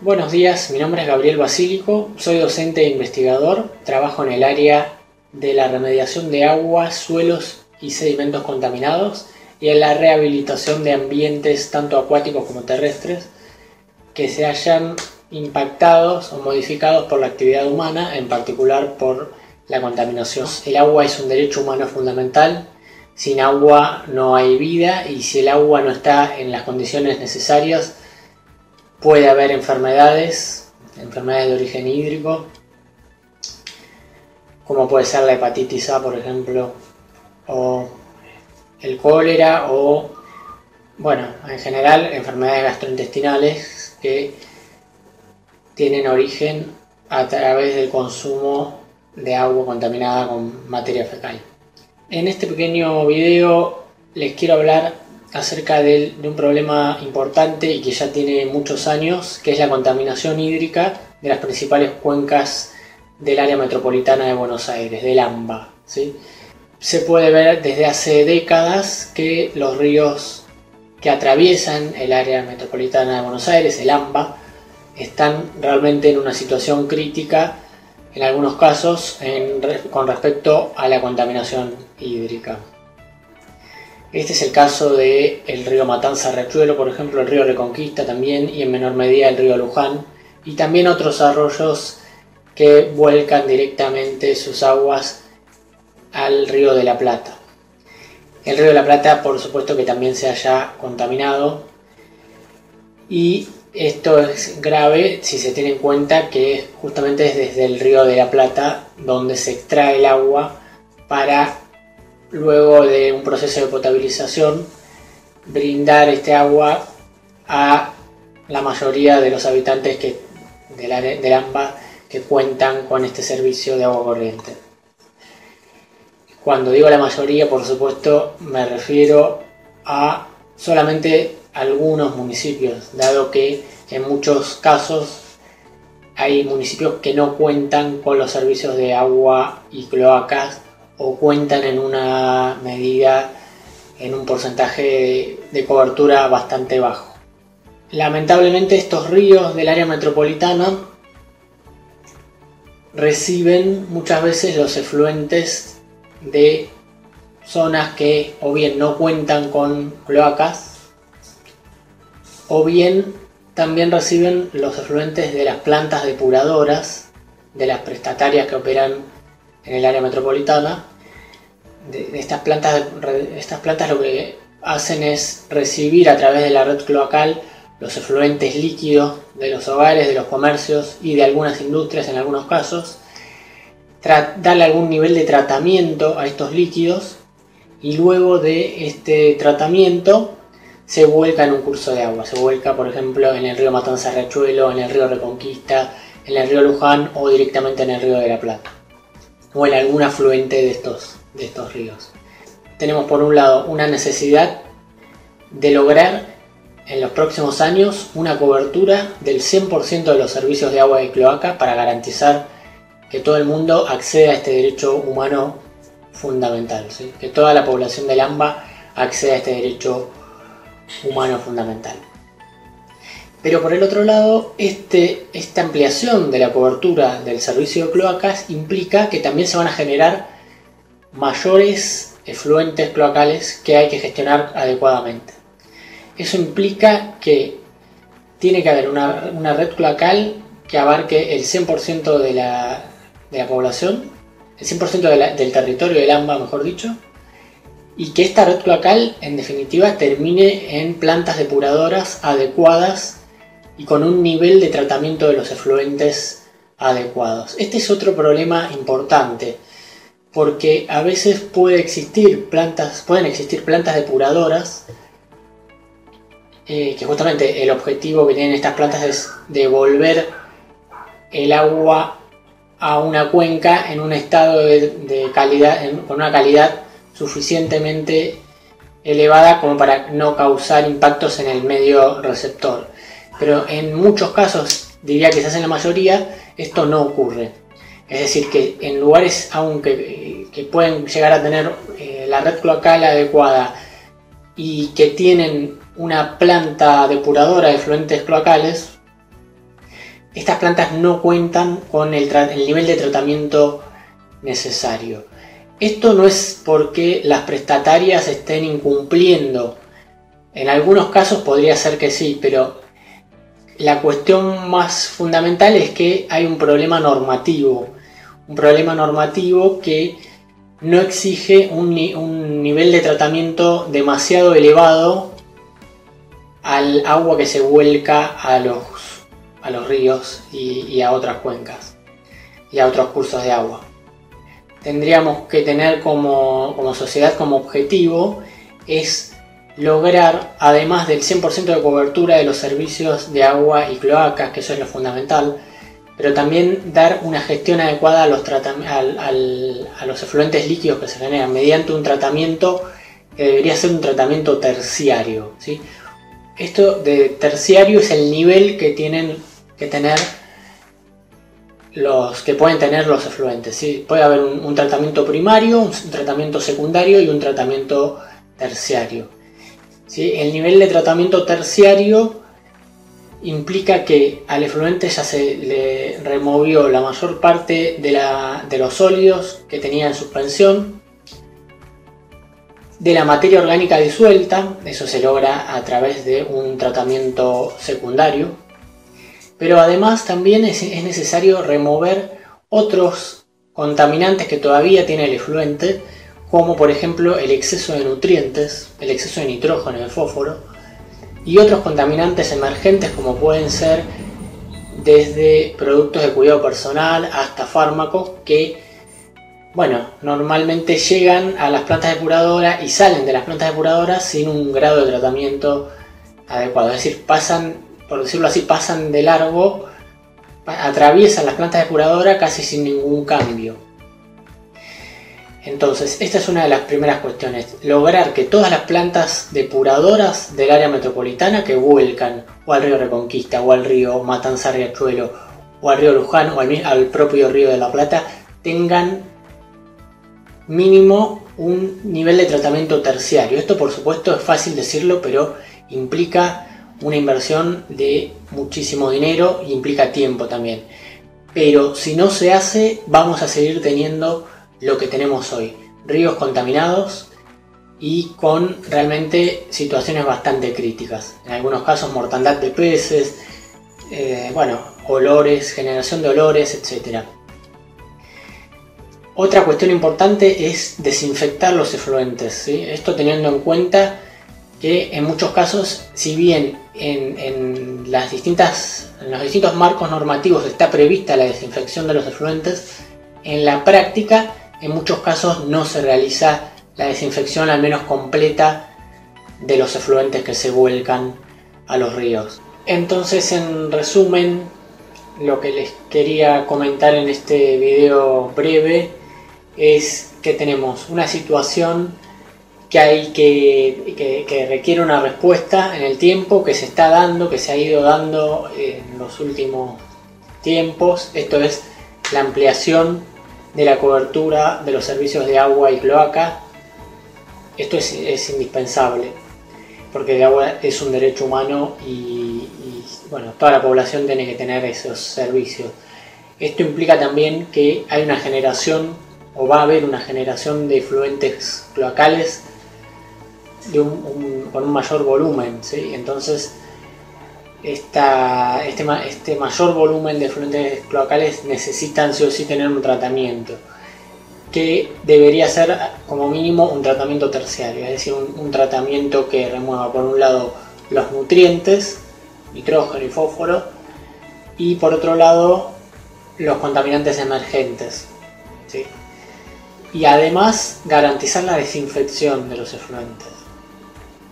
Buenos días, mi nombre es Gabriel Basílico, soy docente e investigador, trabajo en el área de la remediación de agua, suelos y sedimentos contaminados y en la rehabilitación de ambientes tanto acuáticos como terrestres que se hayan impactados o modificados por la actividad humana, en particular por la contaminación. El agua es un derecho humano fundamental, sin agua no hay vida y si el agua no está en las condiciones necesarias puede haber enfermedades, enfermedades de origen hídrico, como puede ser la hepatitis A, por ejemplo, o el cólera o, bueno, en general enfermedades gastrointestinales que tienen origen a través del consumo de agua contaminada con materia fecal. En este pequeño video les quiero hablar acerca de, un problema importante y que ya tiene muchos años, que es la contaminación hídrica de las principales cuencas del área metropolitana de Buenos Aires, del AMBA. ¿sí? Se puede ver desde hace décadas que los ríos que atraviesan el área metropolitana de Buenos Aires, el AMBA, están realmente en una situación crítica en algunos casos con respecto a la contaminación hídrica. Este es el caso del el río Matanza Riachuelo, por ejemplo, el río Reconquista también y en menor medida el río Luján y también otros arroyos que vuelcan directamente sus aguas al río de la Plata. El río de la Plata, por supuesto que también se haya contaminado y esto es grave si se tiene en cuenta que justamente es desde el río de la Plata donde se extrae el agua para luego de un proceso de potabilización brindar este agua a la mayoría de los habitantes que, del, del AMBA que cuentan con este servicio de agua corriente. Cuando digo la mayoría, por supuesto, me refiero a solamente algunos municipios, dado que en muchos casos hay municipios que no cuentan con los servicios de agua y cloacas o cuentan en una medida, en un porcentaje de cobertura bastante bajo. Lamentablemente estos ríos del área metropolitana reciben muchas veces los efluentes de zonas que o bien no cuentan con cloacas o bien también reciben los efluentes de las plantas depuradoras de las prestatarias que operan en el área metropolitana. Estas, plantas, estas plantas lo que hacen es recibir a través de la red cloacal los efluentes líquidos de los hogares, de los comercios y de algunas industrias en algunos casos, darle algún nivel de tratamiento a estos líquidos y luego de este tratamiento se vuelca en un curso de agua. Se vuelca, por ejemplo, en el río Matanza Riachuelo, en el río Reconquista, en el río Luján o directamente en el río de la Plata o en algún afluente de estos, de estos ríos. Tenemos por un lado una necesidad de lograr en los próximos años una cobertura del 100% de los servicios de agua y cloaca para garantizar que todo el mundo acceda a este derecho humano fundamental, que toda la población del AMBA acceda a este derecho humano fundamental. Pero por el otro lado, este, esta ampliación de la cobertura del servicio de cloacas implica que también se van a generar mayores efluentes cloacales que hay que gestionar adecuadamente. Eso implica que tiene que haber una, red cloacal que abarque el 100% de la, de la, población, el 100% del territorio del AMBA, mejor dicho, y que esta red cloacal en definitiva termine en plantas depuradoras adecuadas y con un nivel de tratamiento de los efluentes adecuados. Este es otro problema importante porque a veces puede existir plantas, pueden existir plantas depuradoras eh, que justamente el objetivo que tienen estas plantas es devolver el agua a una cuenca en un estado de, calidad, con una calidad suficientemente elevada como para no causar impactos en el medio receptor pero en muchos casos, diría que quizás en la mayoría, esto no ocurre. Es decir, que en lugares aunque que pueden llegar a tener eh, la red cloacal adecuada y que tienen una planta depuradora de fluentes cloacales, estas plantas no cuentan con el, nivel de tratamiento necesario. Esto no es porque las prestatarias estén incumpliendo. En algunos casos podría ser que sí, pero la cuestión más fundamental es que hay un problema normativo. Un problema normativo que no exige un, nivel de tratamiento demasiado elevado al agua que se vuelca a los, a los ríos y, a otras cuencas y a otros cursos de agua. Tendríamos que tener como, como sociedad como objetivo es lograr, además del 100% de cobertura de los servicios de agua y cloacas, que eso es lo fundamental, pero también dar una gestión adecuada a los, a los efluentes líquidos que se generan mediante un tratamiento que debería ser un tratamiento terciario. ¿sí? Esto de terciario es el nivel que tienen que tener los que pueden tener los efluentes. ¿sí? Puede haber un, tratamiento primario, un tratamiento secundario y un tratamiento terciario. ¿sí? El nivel de tratamiento terciario implica que al efluente ya se le removió la mayor parte de, los sólidos que tenía en suspensión, de la materia orgánica disuelta, eso se logra a través de un tratamiento secundario, pero además también es, es necesario remover otros contaminantes que todavía tiene el efluente, como por ejemplo el exceso de nutrientes, el exceso de nitrógeno, de fósforo, y otros contaminantes emergentes como pueden ser desde productos de cuidado personal hasta fármacos que bueno, normalmente llegan a las plantas depuradoras y salen de las plantas depuradoras sin un grado de tratamiento adecuado. Es decir, pasan, por decirlo así, pasan de largo, atraviesan las plantas depuradoras casi sin ningún cambio. Entonces, esta es una de las primeras cuestiones, lograr que todas las plantas depuradoras del área metropolitana que vuelcan o al río Reconquista o al río Matanza Riachuelo o al río Luján o al, propio río de la Plata tengan mínimo un nivel de tratamiento terciario. Esto por supuesto es fácil decirlo, pero implica una inversión de muchísimo dinero e implica tiempo también. Pero si no se hace, vamos a seguir teniendo lo que tenemos hoy. Ríos contaminados y con realmente situaciones bastante críticas. En algunos casos mortandad de peces, eh, bueno, olores, generación de olores, etc. Otra cuestión importante es desinfectar los efluentes. Esto teniendo en cuenta que en muchos casos, si bien en, las distintas, en los distintos marcos normativos está prevista la desinfección de los efluentes, en la práctica en muchos casos no se realiza la desinfección al menos completa de los efluentes que se vuelcan a los ríos. Entonces, en resumen, lo que les quería comentar en este video breve es que tenemos una situación que hay que, requiere una respuesta en el tiempo que se está dando, que se ha ido dando en los últimos tiempos. Esto es la ampliación de la cobertura de los servicios de agua y cloaca. Esto es, indispensable, porque el agua es un derecho humano y, bueno, toda la población tiene que tener esos servicios. Esto implica también que hay una generación, o va a haber una generación de fluentes cloacales con un mayor volumen. Entonces, este, este, mayor volumen de fluentes cloacales necesitan sí o sí tener un tratamiento que debería ser como mínimo un tratamiento terciario, es decir, un, tratamiento que remueva por un lado los nutrientes, nitrógeno y fósforo, y por otro lado los contaminantes emergentes. Y además garantizar la desinfección de los efluentes,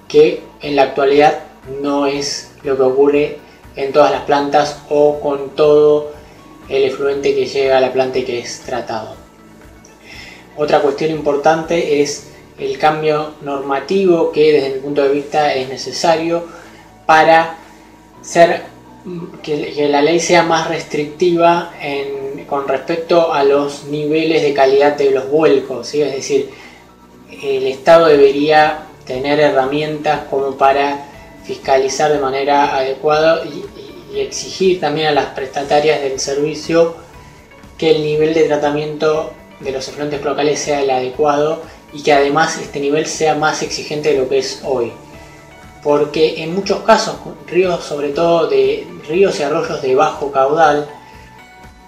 que en la actualidad no es lo que ocurre en todas las plantas o con todo el efluente que llega a la planta y que es tratado. Otra cuestión importante es el cambio normativo que desde mi punto de vista es necesario para que, la ley sea más restrictiva con respecto a los niveles de calidad de los vuelcos, es decir, el Estado debería tener herramientas como para fiscalizar de manera adecuada y, exigir también a las prestatarias del servicio que el nivel de tratamiento de los efluentes cloacales sea el adecuado y que además este nivel sea más exigente de lo que es hoy. Porque en muchos casos, ríos, sobre todo de ríos y arroyos de bajo caudal,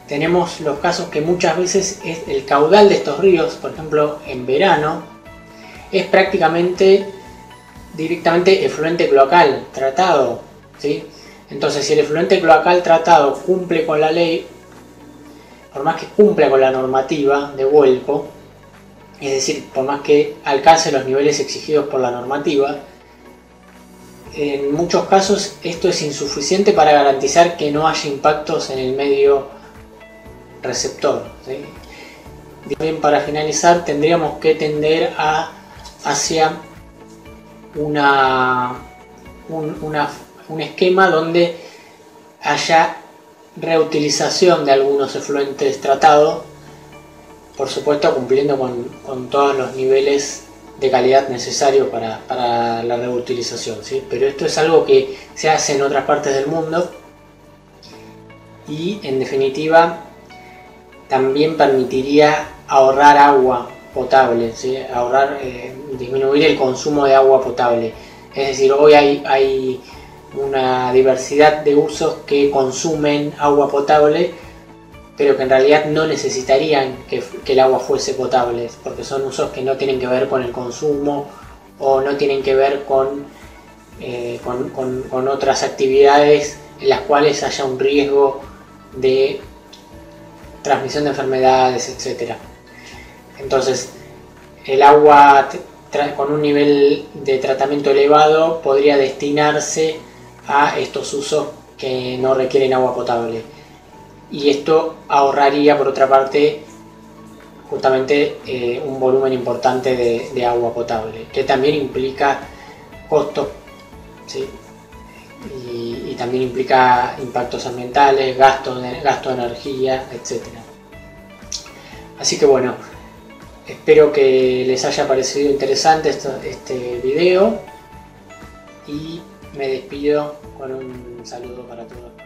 tenemos los casos que muchas veces es el caudal de estos ríos, por ejemplo en verano, es prácticamente directamente efluente cloacal tratado. ¿sí? Entonces, si el efluente cloacal tratado cumple con la ley, por más que cumpla con la normativa de vuelco, es decir, por más que alcance los niveles exigidos por la normativa, en muchos casos esto es insuficiente para garantizar que no haya impactos en el medio receptor. Bien, para finalizar, tendríamos que tender a, hacia una, un esquema donde haya reutilización de algunos efluentes tratados, por supuesto cumpliendo con, todos los niveles de calidad necesarios para, la reutilización. Pero esto es algo que se hace en otras partes del mundo y en definitiva también permitiría ahorrar agua potable, ahorrar, eh, disminuir el consumo de agua potable. Es decir, hoy hay, hay una diversidad de usos que consumen agua potable, pero que en realidad no necesitarían que, el agua fuese potable, porque son usos que no tienen que ver con el consumo o no tienen que ver con, eh, con, otras actividades en las cuales haya un riesgo de transmisión de enfermedades, etc. Entonces, el agua con un nivel de tratamiento elevado podría destinarse a estos usos que no requieren agua potable. Y esto ahorraría, por otra parte, justamente eh, un volumen importante de, agua potable, que también implica costos y, también implica impactos ambientales, de, gasto de energía, etc. Así que bueno, espero que les haya parecido interesante este video y me despido con un saludo para todos.